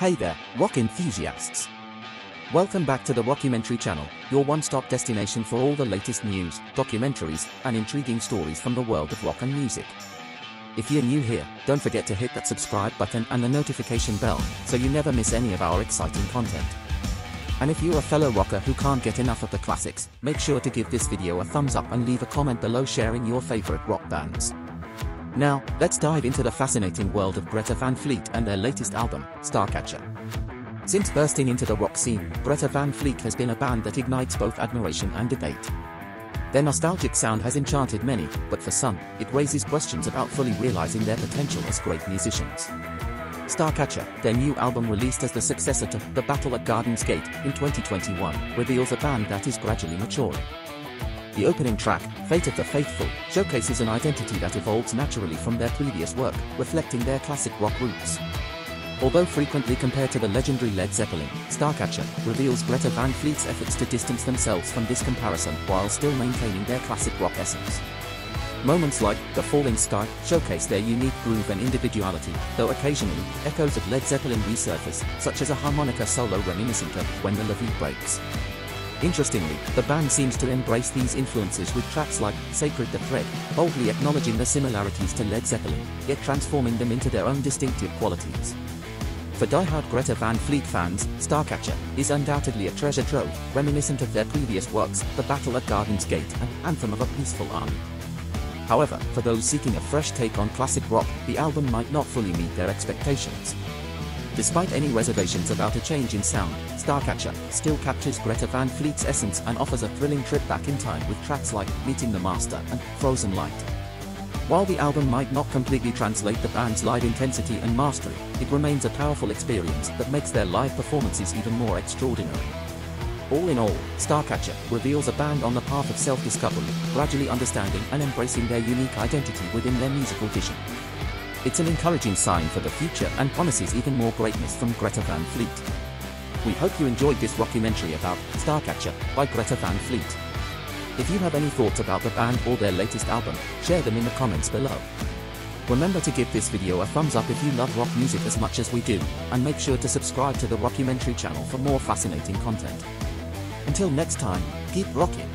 Hey there, rock enthusiasts! Welcome back to the Rockumentary channel, your one-stop destination for all the latest news, documentaries, and intriguing stories from the world of rock and music. If you're new here, don't forget to hit that subscribe button and the notification bell, so you never miss any of our exciting content. And if you're a fellow rocker who can't get enough of the classics, make sure to give this video a thumbs up and leave a comment below sharing your favorite rock bands. Now, let's dive into the fascinating world of Greta Van Fleet and their latest album, Starcatcher. Since bursting into the rock scene, Greta Van Fleet has been a band that ignites both admiration and debate. Their nostalgic sound has enchanted many, but for some, it raises questions about fully realizing their potential as great musicians. Starcatcher, their new album released as the successor to The Battle at Garden's Gate in 2021, reveals a band that is gradually maturing. The opening track, Fate of the Faithful, showcases an identity that evolves naturally from their previous work, reflecting their classic rock roots. Although frequently compared to the legendary Led Zeppelin, Starcatcher reveals Greta Van Fleet's efforts to distance themselves from this comparison while still maintaining their classic rock essence. Moments like The Falling Sky showcase their unique groove and individuality, though occasionally, echoes of Led Zeppelin resurface, such as a harmonica solo reminiscent of When the Levee Breaks. Interestingly, the band seems to embrace these influences with tracks like Sacred the Thread, boldly acknowledging the similarities to Led Zeppelin, yet transforming them into their own distinctive qualities. For die-hard Greta Van Fleet fans, Starcatcher is undoubtedly a treasure trove, reminiscent of their previous works, The Battle at Garden's Gate and Anthem of a Peaceful Army. However, for those seeking a fresh take on classic rock, the album might not fully meet their expectations. Despite any reservations about a change in sound, Starcatcher still captures Greta Van Fleet's essence and offers a thrilling trip back in time with tracks like Meeting the Master and Frozen Light. While the album might not completely translate the band's live intensity and mastery, it remains a powerful experience that makes their live performances even more extraordinary. All in all, Starcatcher reveals a band on the path of self-discovery, gradually understanding and embracing their unique identity within their musical vision. It's an encouraging sign for the future and promises even more greatness from Greta Van Fleet. We hope you enjoyed this rockumentary about Starcatcher by Greta Van Fleet. If you have any thoughts about the band or their latest album, share them in the comments below. Remember to give this video a thumbs up if you love rock music as much as we do, and make sure to subscribe to the Rockumentary channel for more fascinating content. Until next time, keep rocking.